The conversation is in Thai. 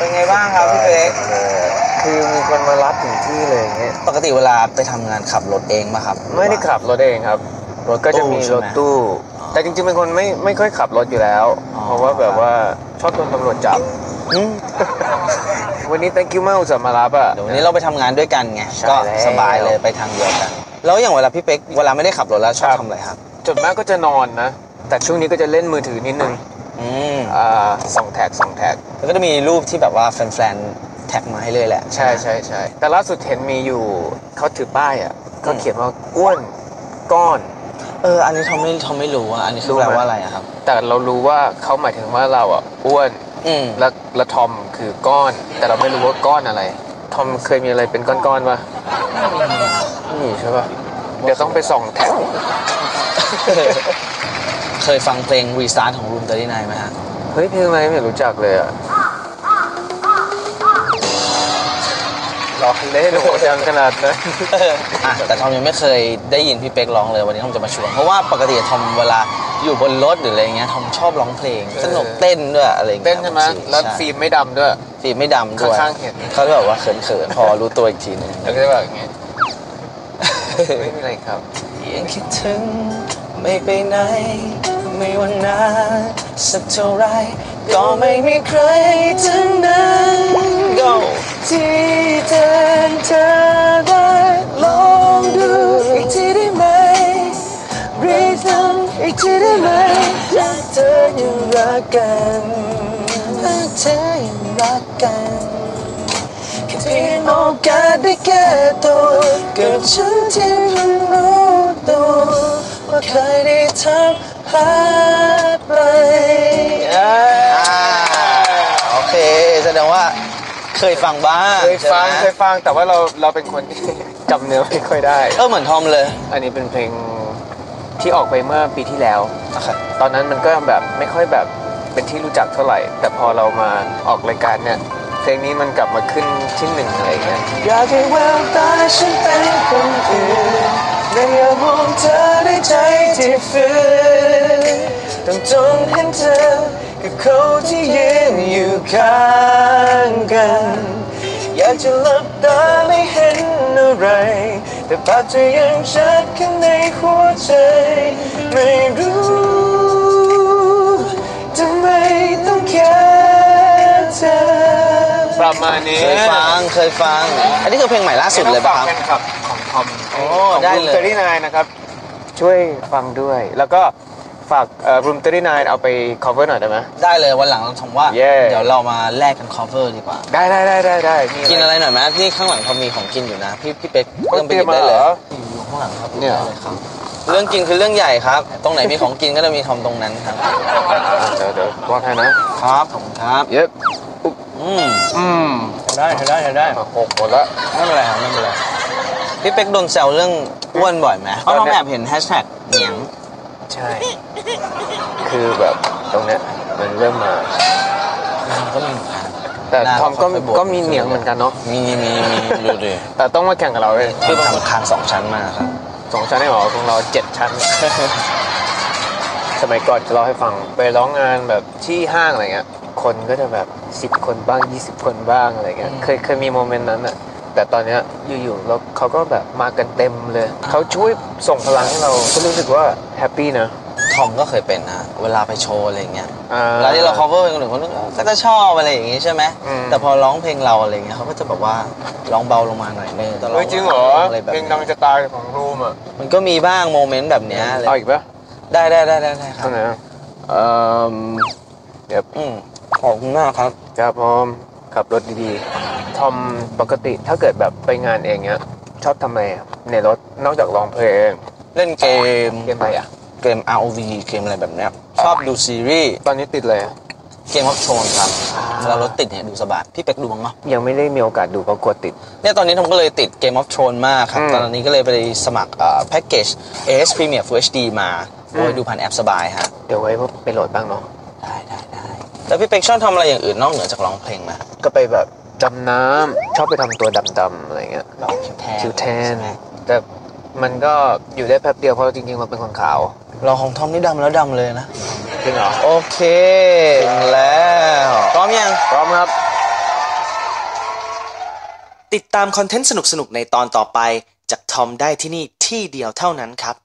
เป็นไงบ้างครับพี่เป๊กคือมีคนมารับถึงที่เลยอย่างเงี้ย ปกติเวลาไปทำงานขับรถเองป่ะครับ ไม่ได้ขับรถเองครับ รถก็จะมีใช่รไหถตู้อ๋อแต่จริงๆเป็นคนไม่ไม่ค่อยขับรถอยู่แล้วอ๋อเพราะว่าแบบว่าชอบโดนตำรวจจับอืมวันนี้ thank you มากอุตส่าห์มารับอะ เดี๋ยววันนี้เราไปทำงานด้วยกันไง ใช่ก็แล้ว สบายเลยไปทางเดียวกัน แล้วอย่างเวลาพี่เป๊กเวลาไม่ได้ขับรถแล้วชอบครับทำอะไรครับจุดมากก็จะนอนนะ แต่ช่วงนี้ก็จะเล่นมือถือนิดนึงอืม อ่าส่องแท็กส่องแท็ กแล้วก็จะมีรูปที่แบบว่าแฟนๆแท็กมาให้เลยแหละใช่ใช่ใช่แต่ล่าสุดเห็นมีอยู่เขาถือป้ายอะเขาเขียนว่าอ้วนก้อน เออ อันนี้ทอมไม่ทอมไม่รู้อะ อันนี้คือรู้แปลไหมว่าอะไรอะครับ แต่เรารู้ว่าเขาหมายถึงว่าเราอะอ้วนอืมแล้วแล้วทอมคือก้อน แต่เราไม่รู้ว่าก้อนอะไร ทอมเคยมีอะไรเป็นก้อนๆปะไม่มีใช่ปะเดี๋ยวต้องไปส่องแท็กเคยฟังเพลง Restart ของ Room 39ไหมฮะ เฮ้ยเพลงอะไรไม่รู้จักเลยอะ รอเล่นโหดยังขนาดนั้นอะแต่ทอมยังไม่เคยได้ยินพี่เป๊กร้องเลยวันนี้ทอมจะมาชวนเพราะว่าปกติทอมเวลาอยู่บนรถหรืออะไรเงี้ยทอมชอบร้องเพลงเออสนุกเต้นด้วยอะไรงี้ยเต้นใช่ไหมแล้วใช่ฟิล์มไม่ดำด้วยฟิล์มไม่ดำด้วยข้างๆเห็นเขาจะแบบว่าเขินๆพอรู้ตัวอีกทีหนึงแล้วก็จะแบบอย่างเงี้ยไม่มีอะไรครับยังคิดถึงไม่ไปไหนไม่วันนานสักเท่าไรก็ไม่มีใครทั้งนั้น Go ที่เธอเธอได้ลองดูอีกทีได้ไหมรีทำอีกทีได้ไหมถ้าเธอยังรักกันถ้าเธอยังรักกันแค่เพียงโอกาสได้แก้ตัวกับฉันที่รู้ตัวว่าเคยได้ทำพลาด เคยฟังบ้างเคยฟังใช่ไหมเคยฟังแต่ว่าเราเราเป็นคนที่ จำเนื้อไม่ค่อยได้ เออเหมือนทอมเลยอันนี้เป็นเพลงที่ออกไปเมื่อปีที่แล้วนะครับตอนนั้นมันก็แบบไม่ค่อยแบบเป็นที่รู้จักเท่าไหร่ แต่พอเรามาออกรายการเนี่ยเพลงนี้มันกลับมาขึ้นที่หนึ่งอะไรอย่างเงี้ยอยากให้แววตาฉันเป็นคนอื่นและอย่ามองเธอด้วยใจที่ฝืนต้องจงเห็นเธอ กับเขาที่ยืนอยู่ข้างกัน อยากจะหลับตาไม่เห็นอะไร แต่ภาพเธอยังชัดข้างในหัวใจ ไม่รู้ทำไมต้องแค่เธอ ประมาณนี้เคยฟังเคยฟัง อันนี้คือเพลงใหม่ล่าสุดเลยป่ะครับแฟนคลับของทอมโอ้ได้เลยเตอรี่นายนะครับ ช่วยฟังด้วยแล้วก็ ฝากรูมเตอรี่นายเอาไป cover หน่อยได้ไหม ได้เลยวันหลังผมว่า เย้เดี๋ยวเรามาแลกกัน cover ดีกว่า ได้ได้ได้ได้ได้มีกินอะไรหน่อยไหมที่ข้างหลังเขามีของกินอยู่นะ พี่พี่เป๊กเริ่มไปหยิบเตรีได้ยมมาเลยเหรออยู่ข้างหลังครับเนี่ย ได้เลยครับ เรื่องกินคือเรื่องใหญ่ครับ ตรงไหนมีของกินก็จะมีทอมตรงนั้นครับ เดี๋ยวเดี๋ยววาดให้นะครับผมครับเย็บอืมอืมได้ใช้ได้ใช้ได้อะหกหมดละไม่เป็นไรครับไม่เป็นไรพี่เป๊กโดนแซวเรื่องอ้วนบ่อยไหมเพราะตเราอนเนี้ยแอบเห็นแฮชแท็กเหนียง ใช่ คือแบบตรงเนี้ยมันเริ่มมา ก็มีเหมือนกันแต่หน้าทอมก็ค่อยๆบวก ก็มีเหนียงเหมือนกันเนาะมีมีมีดูดิแต่ต้องมาแข่งกับเราเลยพี่ทำคางสองชั้นมาครับ สองชั้นได้หรอของเราเจ็ดชั้น สมัยก่อนจะเล่าให้ฟังไปร้องงานแบบที่ห้างอะไรเงี้ยคนก็จะแบบสิบคนบ้างยี่สิบคนบ้างอะไรเงี้ยอืม เคยเคยมีโมเมนต์นั้นอะ แต่ตอนเนี้ยอยู่ๆแล้วเขาก็แบบมากันเต็มเลย เขาช่วยส่งพลังให้เราก็รู้สึกว่าแฮปปี้นะ ทอมก็เคยเป็นนะเวลาไปโชว์อะไรอย่างเงี้ยอ่เวลาที่เรา cover เพลงคนอื่นคนนึงก็จะชอบอะไรอย่างงี้ใช่ไหมอืมแต่พอร้องเพลงเราอะไรอย่างเงี้ยเขาก็จะแบบว่าร้องเบาลงมาหน่อยนึงแต่เฮ้ยจริงเหรออะไรแบบเพลงนี้ดังจะตายของรูมอะมันก็มีบ้างโมเมนต์แบบเนี้ยอะไรเอาอีกปะได้ได้ได้ได้ได้ครัเท่าบไหร่อะเอ่อเดี๋ยวอืมขอบคุณมากครับจ้าพร้อม ขับรถดีๆ ทอมปกติถ้าเกิดแบบไปงานเองเนี้ย ชอบทำอะไรอะในรถนอกจากร้องเพลงเล่นเกมเกมอะไรอะ เกม ROV เกมอะไรแบบเนี้ยชอบดูซีรีส์ตอนนี้ติดเลยอะเกมออฟโชนครับเวลารถติดเนี่ยดูสบายพี่เป็กดูบ้างปะยังไม่ได้มีโอกาสดูเพราะกลัวติด เนี่ยตอนนี้ผมก็เลยติด Game of Thrones มากครับ อืมตอนนี้ก็เลยไปสมัครแพ็กเกจ AS Premier Full HD มาอืมโดยดูผ่านแอปสบายฮะ เดี๋ยวไว้ไปโหลดบ้างเนาะได้ได้ได้ แล้วพี่เป็กชอบทำอะไรอย่างอื่นนอกเหนือจากร้องเพลงไหมก็ไปแบบดำน้ำชอบไปทำตัวดำๆอะไรเงี้ยร้องคิวแทนคิวแทน ใช่ไหมแต่มันก็อยู่ได้แป๊บเดียวเพราะจริงๆเราเป็นคนขาวเราของทอมนี่ดำแล้วดำเลยนะ จริงเหรอโอเคถึงแล้วพร้อมยัง พร้อมครับ ติดตามคอนเทนต์สนุกๆ ในตอนต่อไป จากทอมได้ที่นี่ที่เดียวเท่านั้นครับ